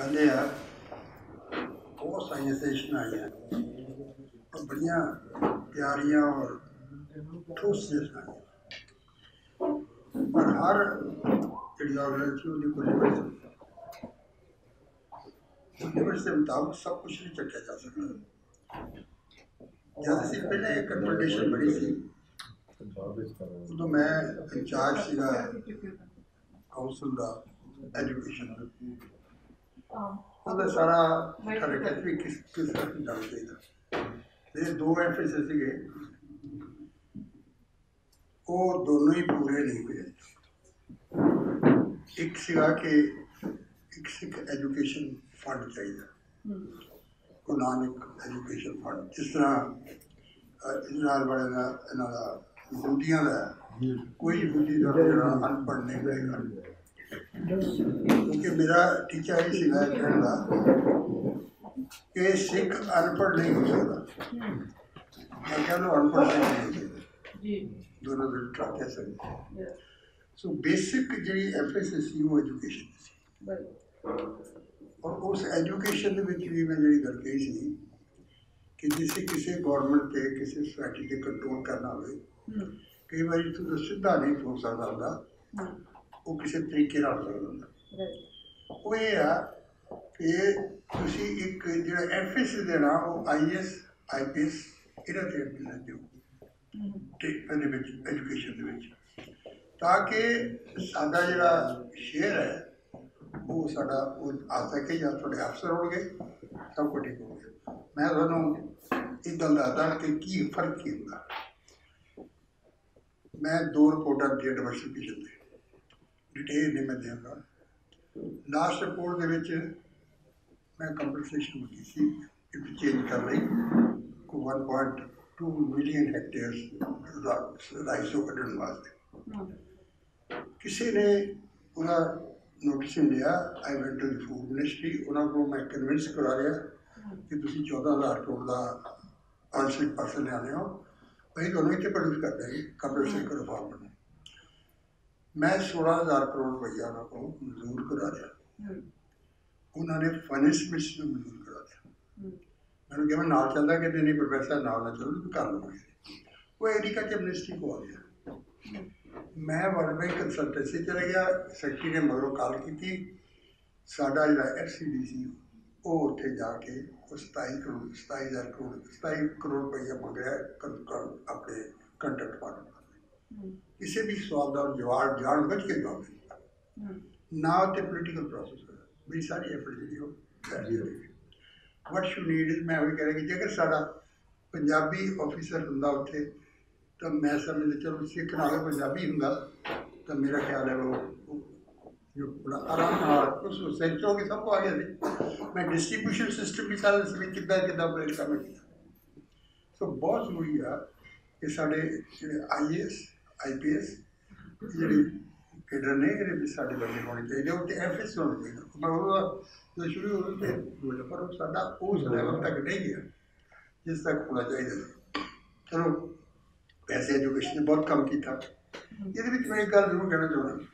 ਗੱਲ ਇਹ ਆ ਬਹੁਤ ਸਾਰੀਆਂ ਸਟੇਸ਼ਨ ਆਈਆਂ ਔਰ ਬੜੀਆਂ ਪਿਆਰੀਆਂ ਔਰ ਠੋਸ ਸਟੇਸ਼ਨ ਆਈਆਂ ਪਰ ਹਰ ਜਿਹੜੀ ਆਰਗੇਨਾਈਜੇਸ਼ਨ ਉਹਦੀ ਕੋਈ ਲਿਮਿਟ ਲਿਮਿਟ ਦੇ ਮੁਤਾਬਕ ਸਭ ਕੁਝ ਨਹੀਂ ਚੱਕਿਆ ਜਾ ਸਕਦਾ ਜਦ ਅਸੀਂ ਪਹਿਲੇ ਇੱਕ ਕੰਡੀਸ਼ਨ ਬਣੀ ਸੀ ਉਦੋਂ ਮੈਂ ਇੰਚਾਰਜ ਸੀਗਾ ਕਾਉਂਸਲ ਦਾ ਐਜੂਕੇਸ਼ਨ ਦਾ ਉਹਦਾ ਸਾਰਾ ਠਰਕਾ ਵੀ ਕਿਸ ਕਿਸ ਤਰ੍ਹਾਂ ਦੀ ਜਾਣਾ ਚਾਹੀਦਾ। ਮੇਰੇ ਦੋ ਐਫਐਸ ਸੀਗੇ। ਉਹ ਦੋਨੋਂ ਹੀ ਪੂਰੇ ਨਹੀਂ ਹੋਏ। ਇੱਕ ਸੀਗਾ ਕਿ ਇੱਕ ਸਿੱਖ ਐਜੂਕੇਸ਼ਨ ਫੰਡ ਚਾਹੀਦਾ। ਗੁਰੂ ਨਾਨਕ ਐਜੂਕੇਸ਼ਨ ਫੰਡ ਜਿਸ ਤਰ੍ਹਾਂ ਅਹ, ਇਜ਼ਰਾਈਲ ਵਾਲਿਆਂ ਦਾ ਇਹਨਾਂ ਦਾ ਯਹੂਦੀਆਂ ਦਾ ਕੋਈ ਯਹੂਦੀ ਦਾ ਜਿਹੜਾ ਅਨਪੜ੍ਹ ਨਹੀਂ ਹੋਏਗਾ ਕਿਉਂਕਿ ਮੇਰਾ ਟੀਚਾ ਇਹ ਸੀਗਾ ਕਹਿਣ ਦਾ ਕਿ ਸਿੱਖ ਅਨਪੜ੍ਹ ਨਹੀਂ ਹੋ ਸਕਦਾ। ਮੈਂ ਕਹਿੰਦਾ ਅਨਪੜ੍ਹ ਨਹੀਂ ਜੀ। ਦੋਨੋਂ ਦੇ ਟਰਾਕੇ yes, ਸੋ ਬੇਸਿਕ ਜਿਹੜੀ ਐਫਐਸਐਸਯੂ ਉਹ ਐਜੂਕੇਸ਼ਨ ਸੀ। ਔਰ ਉਸ ਐਜੂਕੇਸ਼ਨ ਦੇ ਵਿੱਚ ਵੀ ਮੈਂ ਜਿਹੜੀ ਗੱਲ ਕਹੀ ਸੀ ਕਿ ਜਿਸੇ ਕਿਸੇ ਗਵਰਨਮੈਂਟ ਤੇ ਕਿਸੇ ਸੋਸਾਇਟੀ ਤੇ ਕੰਟਰੋਲ ਕਰਨਾ ਹੋਵੇ ਕਈ ਵਾਰੀ ਤੁਸੀਂ ਸਿੱਧਾ ਨਹੀਂ ਹੋ ਸਕਦਾ ਹੁੰਦਾ। ਉਹ ਕਿਸੇ ਤਰੀਕੇ ਨਾਲ ਹੋ ਸਕਦਾ ਹੁੰਦਾ ਉਹ ਇਹ ਆ ਕਿ ਤੁਸੀਂ ਇੱਕ ਜਿਹੜਾ ਐਫਐਸ ਦੇਣਾ ਉਹ ਆਈਐਸ ਆਈਪੀਐਸ ਇਹਦਾ ਤੇ ਹੋ। ਹਮ, ਤੇ ਇਹਦੇ ਵਿੱਚ ਐਜੂਕੇਸ਼ਨ ਦੇ ਵਿੱਚ। ਤਾਂ ਕਿ ਸਾਡਾ ਜਿਹੜਾ ਸ਼ੇਅਰ ਹੈ ਉਹ ਸਾਡਾ ਉਹ ਆ ਸਕੇ ਜਾਂ ਤੁਹਾਡੇ ਅਫਸਰ ਹੋਣਗੇ ਸਭ ਕੁਝ ਠੀਕ ਹੋਊਗਾ। ਮੈਂ ਤੁਹਾਨੂੰ ਇਹ ਗੱਲ ਦੱਸਦਾ ਕਿ ਕੀ ਫ਼ਰਕ ਕੀ ਹੁੰਦਾ। ਮੈਂ ਦੋ ਰਿਪੋਰਟਾਂ ਦੀ ਡਿਵਰਸਿਫਿਕੇਸ਼ਨ ਦੇ ਡਿਟੇਲ ਨਹੀਂ ਮੈਂ ਦਿਆਂਗਾ ਲਾਸਟ ਰਿਪੋਰਟ ਦੇ ਵਿੱਚ ਮੈਂ ਕੰਪਨਸੇਸ਼ਨ ਮੰਗੀ ਸੀ, ਇੱਕ ਚੇਂਜ ਕਰ ਲਈ। ਕੋ 1.2 ਮਿਲੀਅਨ ਹੈਕਟੇਅਰਸ ਦਾ ਰਾਈਸ ਉਹ ਕੱਢਣ ਵਾਸਤੇ। ਕਿਸੇ ਨੇ ਉਹਦਾ ਨੋਟਿਸ ਲਿਆ। I went to the food ministry ਉਹਨਾਂ ਕੋਲ ਮੈਂ ਕਨਵਿੰਸ ਕਰਾ ਲਿਆ ਕਿ ਤੁਸੀਂ 14000 ਕਰੋੜ ਦਾ ਅਨਸਿਕ ਪਰਸਨ ਲਿਆਣੇ ਹੋ। ਅਸੀਂ ਤੁਹਾਨੂੰ ਇੱਥੇ ਪ੍ਰੋਡਿਊਸ ਕਰਦੇ ਦੇਂਗੇ ਕੰਪਨਸੇਸ਼ਨ ਕਰੋ ਫਾਰਮਰ ਨੂੰ। ਮੈਂ 16000 ਕਰੋੜ ਰੁਪਈਆ ਉਹਨਾਂ ਕੋਲ ਮਨਜ਼ੂਰ ਕਰਾ ਲਿਆ। ਉਹਨਾਂ ਨੇ ਫਾਈਨੈਂਸ ਮਿਨਿਸਟਰ ਨੂੰ ਮਨਜ਼ੂਰ ਕਰਾ ਲਿਆ। ਮੈਨੂੰ ਕਿਹਾ ਨਾਲ ਚੱਲਦਾ ਕਿ ਨਹੀਂ ਪ੍ਰੋਫੈਸਰ ਨਾਲ ਨਾ ਚੱਲੋ ਕਰ ਲਵਾਂਗੇ ਉਹ ਐਗਰੀਕਲਚਰ ਮਿਨਿਸਟਰੀ ਕੋ ਆ ਗਿਆ ਮੈਂ ਵਰਲਡ ਬੈਂਕ ਕੰਸਲਟੈਂਸੀ ਚਲੇ ਗਿਆ ਸੈਕਟਰੀ ਨੇ ਮਗਰੋਂ ਕਾਲ ਕੀਤੀ। ਸਾਡਾ ਜਿਹੜਾ ਐਫਸੀਡੀ ਸੀ ਉਹ ਉੱਥੇ ਜਾ ਕੇ ਉਹ 27 ਕਰੋੜ 27000 ਕਰੋੜ 27 ਕਰੋੜ ਰੁਪਈਆ ਮੰਗ ਰਿਹਾ ਹੈ ਕੰ- ਕੰ- ਆਪਣੇ ਕੰਟਰੈਕਟ ਹਮ, ਕਿਸੇ ਵੀ ਸਵਾਲ ਦਾ ਜਵਾਬ ਜਾਣ ਬੁੱਝ ਕੇ ਜਵਾਬ ਦਿੱਤਾ। ਨਾ ਉੱਥੇ ਪੋਲੀਟੀਕਲ ਪ੍ਰੋਸੈਸ ਹੋਇਆ। ਮੇਰੀ ਸਾਰੀ ਐਫਰਟ ਜਿਹੜੀ ਉਹ ਵਾਟ ਯੂ ਨੀਡ ਇਜ਼ ਮੈਂ ਉਹ ਕਹਿ ਰਿਹਾ ਕਿ ਜੇਕਰ ਸਾਡਾ ਪੰਜਾਬੀ ਆਫੀਸਰ ਹੁੰਦਾ ਉੱਥੇ ਤਾਂ ਮੈਂ ਸਮਝਦਾ ਚਲੋ ਸਿੱਖ ਨਾਲ ਪੰਜਾਬੀ ਹੁੰਦਾ ਤਾਂ ਮੇਰਾ ਖਿਆਲ ਹੈ ਉਹ ਜੋ ਬੜਾ ਆਰਾਮ ਨਾਲ ਉਸ ਸੈਂਚੋ ਕੇ ਸਭ ਕੋ ਆ ਗਿਆ ਸੀ। ਮੈਂ ਡਿਸਟ੍ਰੀਬਿਊਸ਼ਨ ਸਿਸਟਮ ਵੀ ਸਾਰਾ ਇਸ ਵਿੱਚ ਕਿੱਦਾਂ ਕਿੱਦਾਂ ਆਪਰੇਟ ਕਰਨਾ ਸੋ ਬਹੁਤ ਜ਼ਰੂਰੀ ਆ ਕਿ ਸਾਡੇ ਜਿਹੜੇ ਆਈਐਸ ਆਈਪੀਐਸ ਜਿਹੜੇ ਕੇਡਰ ਨੇ ਵਿੱਚ ਸਾਡੇ ਬੰਦੇ ਹੋਣੇ ਚਾਹੀਦੇ ਉੱਤੇ ਐਫਐਸ ਹੋਣੇ ਚਾਹੀਦੇ ਮੈਂ ਉਹ ਜੋ ਸ਼ੁਰੂ ਹੋ ਤੇ ਬੋਲਿਆ ਪਰ ਉਹ ਸਾਡਾ ਉਸ ਲੈਵਲ ਤੱਕ ਨਹੀਂ ਗਿਆ ਜਿਸ ਤੱਕ ਹੋਣਾ ਚਾਹੀਦਾ ਚਲੋ ਵੈਸੇ ਐਜੂਕੇਸ਼ਨ ਨੇ ਬਹੁਤ ਕੰਮ ਕੀਤਾ। ਇਹਦੇ ਵਿੱਚ ਮੈਂ ਇੱਕ ਗੱਲ ਜ਼ਰੂਰ ਕਹਿਣਾ ਚਾਹੁੰਦਾ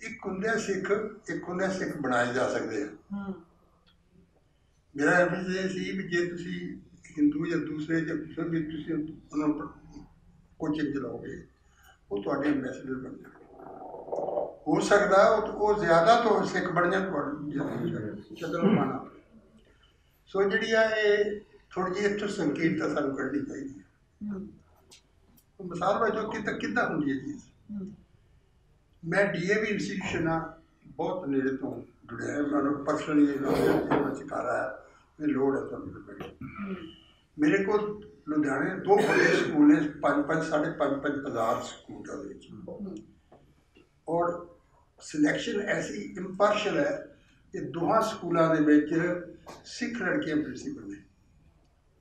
ਇੱਕ ਹੁੰਦੇ ਸਿੱਖ ਇੱਕ ਹੁੰਦੇ ਸਿੱਖ ਬਣਾਏ ਜਾ ਸਕਦੇ ਆ। ਮੇਰਾ ਐਫਐਸ ਇਹ ਸੀ ਵੀ ਜੇ ਤੁਸੀਂ ਹਿੰਦੂ ਜਾਂ ਦੂਸਰੇ ਜਾਂ ਕਿਸੇ ਵੀ ਤੁਸੀਂ ਉਹਨਾਂ ਕੋਚਿੰਗ ਚਲਾਓਗੇ ਉਹ ਤੁਹਾਡੇ ਐਮਬੈਸਡਰ ਬਣ ਜਾਣਗੇ ਹੋ ਸਕਦਾ ਉਹ ਜ਼ਿਆਦਾ ਤੋਂ ਸਿੱਖ ਬਣ ਜਾਣ ਤੁਹਾਡੇ ਚਦਰ ਮਾਨਾ। ਸੋ ਜਿਹੜੀ ਆ ਇਹ ਥੋੜੀ ਜਿਹੀ ਇੱਥੋਂ ਸੰਕੀਰਤਾ ਸਾਨੂੰ ਕੱਢਣੀ ਚਾਹੀਦੀ ਹੈ। ਮਿਸਾਲ ਵਜੋਂ ਕਿੱਦਾਂ ਕਿੱਦਾਂ ਹੁੰਦੀ ਹੈ ਚੀਜ਼? ਮੈਂ ਡੀਏਵੀ ਇੰਸਟੀਟਿਊਸ਼ਨ ਨਾਲ ਬਹੁਤ ਨੇੜੇ ਤੋਂ ਜੁੜਿਆ ਹੈ ਮੈਨੂੰ ਪਰਸਨਲੀ ਇਹ ਸਿਖਾਰਾ ਹੈ ਇਹ ਲੋੜ ਹੈ ਤੁਹਾਨੂੰ। ਮੇਰੇ ਕੋਲ ਲੁਧਿਆਣੇ ਦੋ ਵੱਡੇ ਸਕੂਲ ਨੇ ਪੰਜ ਪੰਜ ਸਾਢੇ ਪੰਜ ਪੰਜ ਹਜ਼ਾਰ ਸਕੂਲ ਆ ਉਹਦੇ ਵਿੱਚ ਔਰ ਸਿਲੈਕਸ਼ਨ ਐਸੀ ਇੰਪਾਰਸ਼ਲ ਹੈ ਕਿ ਦੋਹਾਂ ਸਕੂਲਾਂ ਦੇ ਵਿੱਚ ਸਿੱਖ ਲੜਕੀਆਂ ਪ੍ਰਿੰਸੀਪਲ ਨੇ।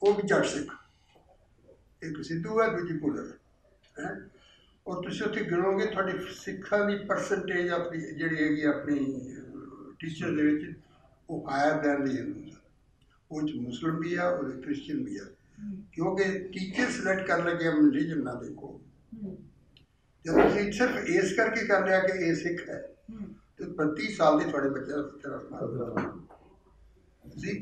ਉਹ ਵੀ ਜੱਟ ਸਿੱਖ। ਇੱਕ ਸਿੱਧੂ ਹੈ ਦੂਜੀ ਭੁੱਲਰ। ਹੈ? ਔਰ ਤੁਸੀਂ ਉੱਥੇ ਗਿਣੋਗੇ ਤੁਹਾਡੀ ਸਿੱਖਾਂ ਦੀ ਪਰਸੈਂਟੇਜ ਆਪਣੀ ਜਿਹੜੀ ਹੈਗੀ ਆਪਣੀ ਟੀਚਰ ਦੇ ਵਿੱਚ ਉਹ ਹਾਇਰ ਦੈਨ ਦੀ ਹਿੰਦੂ ਉਹ ਚ ਮੁਸਲਮ ਵੀ ਆ ਉਹ ਕ੍ਰਿਸਚੀਅਨ ਵੀ ਆ। ਕਿਉਂਕਿ ਟੀਚਰ ਸਿਲੈਕਟ ਕਰਨ ਲੱਗੇ ਰਿਲੀਜਨ ਨਾ ਦੇਖੋ। ਜਦੋਂ ਤੁਸੀਂ ਸਿਰਫ ਇਸ ਕਰਕੇ ਕਰ ਲਿਆ ਕਿ ਇਹ ਸਿੱਖ ਹੈ ਹੂੰ। ਤੇ 32 ਸਾਲ ਦੇ ਤੁਹਾਡੇ ਬੱਚੇ ਦਾ ਸਮਾਨ। ਜੀ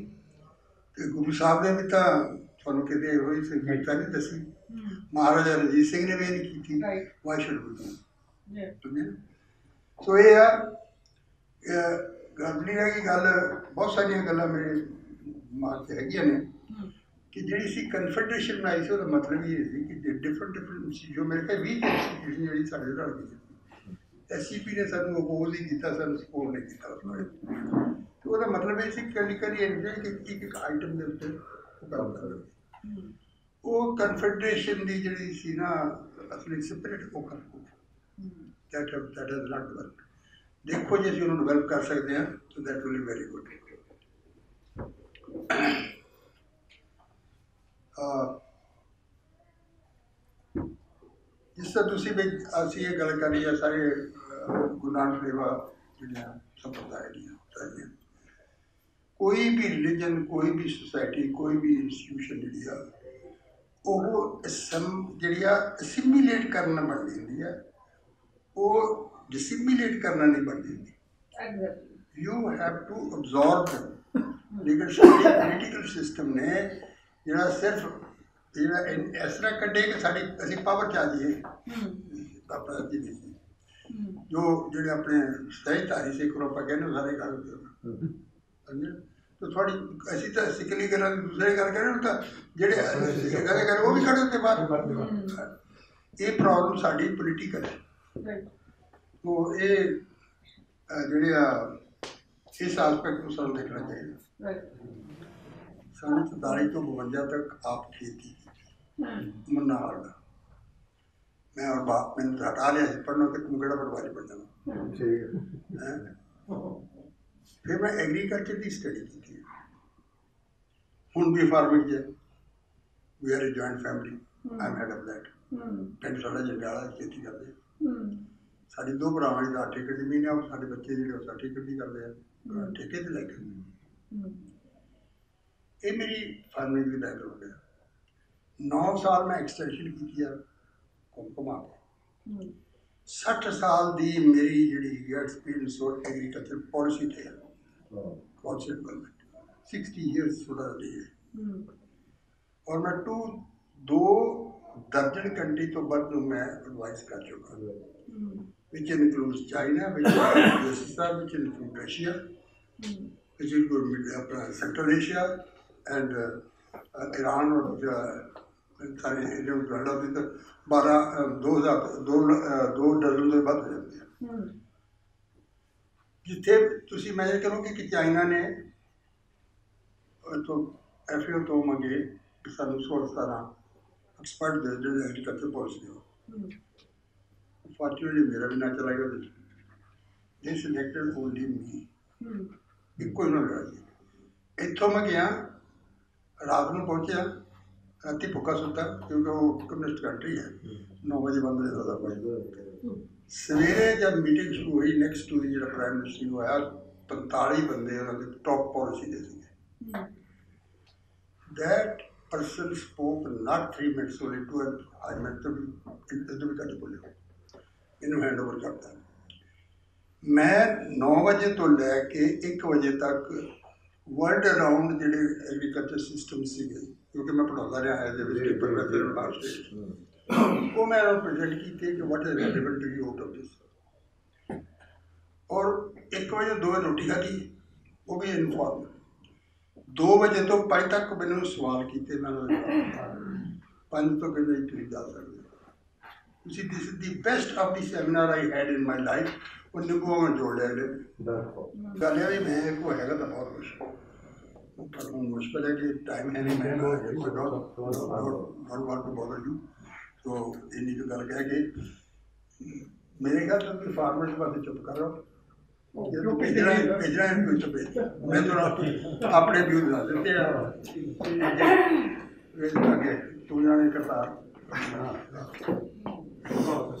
ਤੇ ਗੁਰੂ ਸਾਹਿਬ ਨੇ ਵੀ ਤਾਂ ਤੁਹਾਨੂੰ ਕਿਤੇ ਹੋਈ ਸੰਗੀਤਾ ਨਹੀਂ ਦੱਸੀ? ਹੂੰ। ਮਹਾਰਾਜਾ ਰਣਜੀਤ ਸਿੰਘ ਨੇ ਵੀ ਇਹ ਨਹੀਂ ਕੀਤੀ ਵਾਈ ਸ਼ੁੱਡ ਵੀ ਜੀ? ਸੋ ਇਹ ਆ ਇਹ ਗੱਲ ਨਹੀਂ ਹੈ ਕਿ ਗੱਲ ਬਹੁਤ ਸਾਰੀਆਂ ਗੱਲਾਂ ਮੇਰੇ ਮਾਰ ਤੇ ਹੈਗੀਆਂ ਨੇ। ਹੂੰ ਕਿ ਜਿਹੜੀ ਸੀ ਕਨਫੈਡਰੇਸ਼ਨ ਬਣਾਈ ਸੀ ਉਹਦਾ ਮਤਲਬ ਇਹ ਸੀ ਕਿ ਡਿਫਰੈਂਟ ਡਿਫਰੈਂਟ ਜੋ ਮੇਰੇ ਕੋਲ 20 ਇੰਸਟੀਟਿਊਸ਼ਨ ਜਿਹੜੀ ਸਾਡੇ ਨਾਲ ਗਈ ਐਸਸੀਪੀ ਨੇ ਸਾਨੂੰ ਅਪੋਜ਼ ਹੀ ਕੀਤਾ ਸਾਨੂੰ ਸਪੋਰਟ ਨਹੀਂ ਕੀਤਾ ਉਸ ਤੇ ਉਹਦਾ ਮਤਲਬ ਇਹ ਸੀ ਕਿ ਕਦੀ ਕਦੀ ਇਹ ਕਿ ਇੱਕ ਇੱਕ ਆਈਟਮ ਦੇ ਉੱਤੇ ਉਹ ਕੰਮ ਕਰ ਉਹ ਕਨਫੈਡਰੇਸ਼ਨ ਦੀ ਜਿਹੜੀ ਸੀ ਨਾ ਅਸਲੀ ਸਪਿਰਿਟ ਉਹ ਕਰ ਹੂੰ that have, that has not ਦੇਖੋ ਜੇ ਅਸੀਂ ਉਹਨੂੰ ਡਿਵੈਲਪ ਕਰ ਸਕਦੇ ਹਾਂ ਤਾਂ that will be very good. ਤਰ੍ਹਾਂ ਤੁਸੀਂ ਵੀ ਅਸੀਂ ਇਹ ਗੱਲ ਕਰੀ ਆ ਸਾਰੇ ਨਾਨਕ ਦੇਵਾ ਜਿਹੜੀਆਂ ਸੰਪਰਦਾਇ ਦੀਆਂ ਸਾਰੀਆਂ। ਕੋਈ ਵੀ ਰਿਲੀਜਨ ਕੋਈ ਵੀ ਸੁਸਾਇਟੀ ਕੋਈ ਵੀ ਇੰਸਟੀਟਿਊਸ਼ਨ ਜਿਹੜੀ ਆ ਉਹ ਸਮ ਜਿਹੜੀ ਆ ਅਸਿਮੀਲੇਟ ਕਰਨਾ ਬਣਦੀ ਹੁੰਦੀ ਆ। ਉਹ ਡਿਸਿਮੀਲੇਟ ਕਰਨਾ ਨਹੀਂ ਬਣਦੀ ਹੁੰਦੀ। Exactly you have to absorb ਲੇਕਿਨ ਸਾਡੀ ਪੋਲੀਟੀਕਲ ਸਿਸਟਮ ਨੇ ਜਿਹੜਾ ਸਿਰਫ ਇਨ- ਇਸ ਤਰ੍ਹਾਂ ਕੱਢੇ ਕਿ ਸਾਡੀ ਅਸੀਂ ਪਾਵਰ ਚ ਆ ਜਾਈਏ। ਹੂੰ। ਆਪਣਾ ਜੀ ਨਹੀਂ। ਹੂੰ। ਜੋ ਜਿਹੜੇ ਆਪਣੇ ਸਹਿਜਧਾਰੀ ਸਿੱਖ ਨੂੰ ਆਪਾਂ ਕਹਿੰਦੇ ਉਹ ਸਾਰੇ ਗੱਲ ਕਰਦੇ ਸਮਝੇ ਤਾਂ ਥੋੜੀ ਅਸੀਂ ਤਾਂ ਗੱਲਾਂ ਦੀ ਦੂਸਰੇ ਗੱਲ ਕਰੇ ਤਾਂ ਜਿਹੜੇ ਅਸੀਂ ਗੱਲ ਕਰੇ ਉਹ ਵੀ ਕੱਢ ਦਿੱਤੇ ਬਾਹਰ ਇਹ ਪ੍ਰੋਬਲਮ ਸਾਡੀ ਪੋਲੀਟੀਕਲ ਹੈ। ਰਾਈਟ ਉਹ ਇਹ ਅਹ, ਜਿਹੜੇ ਆ ਇਸ ਆਸਪੈਕਟ ਨੂੰ ਸਾਨੂੰ ਦੇਖਣਾ ਚਾਹੀਦਾ। ਰਾਈਟ ਸਾਨੂੰ 47 ਤੋਂ 52 ਤੱਕ ਆਪ ਖੇਤੀ ਹੂੰ ਮੁੰਨਾ ਹਾਲਦਾ ਮੈਂ ਔਰ ਬਾਪ ਤਾਂ ਹਟਾ ਲਿਆ ਸੀ ਪੜ੍ਹਨਾ ਕਿ ਤੂੰ ਕਿਹੜਾ ਪਟਵਾਰੀ ਬਣ ਜਾਣਾ? ਠੀਕ ਹੈ। ਹੈ? ਫਿਰ ਮੈਂ ਐਗਰੀਕਲਚਰ ਦੀ ਸਟੱਡੀ ਕੀਤੀ। ਹੈ। ਹੁਣ ਵੀ ਫਾਰਮਿੰਗ ਹੈ। We are a joint family I am head of that ਹੂੰ। ਪਿੰਡ ਸਾਡਾ ਜੰਡਿਆਲਾ ਖੇਤੀ ਕਰਦੇ ਹੂੰ। ਸਾਡੇ ਦੋ ਭਰਾਵਾਂ ਦੀ ਤਾਂ ਏਕੜ ਜ਼ਮੀਨ ਹੈ ਉਹ ਸਾਡੇ ਬੱਚੇ ਜਿਹੜੇ ਉਹ ਸੱਠ ਏਕੜ ਦੀ ਕਰਦੇ ਆ। ਠੇਕੇ ਤੇ ਲੈ ਕੇ ਹੂੰ। ਇਹ ਮੇਰੀ ਫਾਰਮਿੰਗ ਦੀ ਬੈਕਗ੍ਰਾਉਂਡ ਹੈ। 9 ਸਾਲ ਮੈਂ ਐਕਸਟੈਂਸ਼ਨ ਕੀਤੀ ਆ ਕੁਮਕੁਮਾ ਹੂੰ। 60 ਸਾਲ ਦੀ ਮੇਰੀ ਜਿਹੜੀ ਐਕਸਪੀਰੀਅੰਸ ਔਰ ਐਗਰੀਕਲਚਰ ਪਾਲਿਸੀ ਤੇ ਹੈ। ਪਾਲਿਸੀ ਡਿਵੈਲਪਮੈਂਟ 60 ਇਅਰਸ ਥੋੜਾ ਦੀ ਹੈ। ਹੂੰ। ਔਰ ਮੈਂ ਟੂ ਦੋ ਦਰਜਨ ਕੰਟਰੀ ਤੋਂ ਵੱਧ ਨੂੰ ਮੈਂ ਐਡਵਾਈਸ ਕਰ ਚੁੱਕਾ। ਹੂੰ। which includes China, which includes USA, which includes Russia, ਹੂੰ। which includes uh, Central Asia and Iran uh, ਸਾਰੇ ਇਹਦੇ ਵਿੱਚ ਵਰਲਡ ਦੇ ਤਾਂ 12 ਅਹ, 2000 ਦੋ ਦੋ ਡਜ਼ਨ ਤੋਂ ਵੱਧ ਹੋ ਜਾਂਦੇ ਹੂੰ। ਜਿੱਥੇ ਤੁਸੀਂ ਮੈਨੇਜ ਕਰੋਗੇ ਕਿ ਚਾਈਨਾ ਨੇ ਤੋਂ ਐਫਏਓ ਤੋਂ ਮੰਗੇ ਕਿ ਸਾਨੂੰ 16 17 ਐਕਸਪਰਟ ਦੇ ਜਿਹੜੇ ਐਗਰੀਕਲਚਰ ਪਾਲਿਸੀ ਹੂੰ। ਫਾਰਚੂਨਟਲੀ ਮੇਰਾ ਵੀ ਨਾ ਚਲਾ ਗਿਆ ਦੇ ਸਿਲੈਕਟਡ ਓਨਲੀ ਮੀ ਇੱਕੋ ਹੀ ਨਾ ਜੀ ਇੱਥੋਂ ਮੈਂ ਗਿਆ ਰਾਤ ਨੂੰ ਪਹੁੰਚਿਆ ਰਾਤੀ ਭੁੱਖਾ ਸੁੱਤਾ ਕਿਉਂਕਿ ਉਹ ਕਮਿਊਨਿਸਟ ਕੰਟਰੀ ਹੈ। 9 ਵਜੇ ਬੰਦ ਹੋ ਜਾਂਦਾ ਕੋਈ ਸਵੇਰੇ ਜਦ ਮੀਟਿੰਗ ਸ਼ੁਰੂ ਹੋਈ ਨੈਕਸਟ ਟੂ ਜਿਹੜਾ ਪ੍ਰਾਈਮ ਮਿਨਿਸਟਰ ਨੂੰ ਆਇਆ 45 ਬੰਦੇ ਉਹਨਾਂ ਦੇ ਟੌਪ ਪਾਲਿਸੀ ਦੇ ਸੀਗੇ। person spoke not three minutes only to and I meant to be ਇਹਦੇ ਵੀ ਕੱਟ ਬੋਲਿਓ ਇਹਨੂੰ ਹੈਂਡ ਓਵਰ ਕਰਤਾ। ਮੈਂ 9 ਵਜੇ ਤੋਂ ਲੈ ਕੇ 1 ਵਜੇ ਤੱਕ ਵਰਲਡ ਅਰਾਊਂਡ ਜਿਹੜੇ ਐਗਰੀਕਲਚਰ ਸਿਸਟਮ ਸੀਗੇ ਕਿਉਂਕਿ ਮੈਂ ਪੜਾਉਂਦਾ ਰਿਹਾ ਵਿਜ਼ਿਟਿੰਗ ਪ੍ਰੋਫੈਸਰ ਯੂਨੀਵਰਸਿਟੀ ਉਹ ਮੈਂ ਉਹਨਾਂ ਪ੍ਰੈਜ਼ੈਂਟ ਕੀਤੇ ਕਿ what is relevant to you out of this ਔਰ 1 ਵਜੇ ਦੋ ਵਜੇ ਰੋਟੀ ਖਾਧੀ ਉਹ ਵੀ ਇਨਫੋਰਮਲ 2 ਵਜੇ ਤੋਂ 5 ਤੱਕ ਮੈਨੂੰ ਸਵਾਲ ਕੀਤੇ ਮੈਂ ਦੇ। ਪੰਜ ਤੋਂ ਕਹਿੰਦੇ ਤੁਸੀਂ ਜਾ ਸਕਦੇ। ਹੋ। ਤੁਸੀਂ this is the best of the seminar I had in my life ਉਹ ਨਿੰਬੂਆਂ ਨਾਲ ਜੋੜ ਲਿਆ ਇਹਨੇ। ਗੱਲ ਇਹ ਵੀ ਮੈਂ ਕੋ ਹੈਗਾ ਤਾਂ ਬਹੁਤ ਕੁਛ। ਪਰ ਹੁਣ ਮੁਸ਼ਕਲ ਹੈ ਕਿ ਟਾਈਮ ਹੈ ਨਹੀਂ ਮੈਂ don't want to bother you so ਇੰਨੀ ਕੁ ਗੱਲ ਕਹਿ ਕੇ ਮੇਰੇ ਖਿਆਲ ਤੋਂ ਤੁਸੀਂ ਫਾਰਮਰਸ ਵਾਸਤੇ ਚੁੱਪ ਕਰ। ਰਹੋ ਜੇ ਤੂੰ ਭੇਜਣਾ ਭੇਜਣਾ ਹੈ ਕੋਈ ਤਾਂ ਭੇਜ ਮੈਂ ਤਾਂ ਆਪਣੇ ਵਿਊ ਦੱਸ ਦਿੱਤੇ ਆ ਇਹ ਅੱਗੇ ਤੂੰ ਜਾਣੇ ਕਰਤਾ Oh,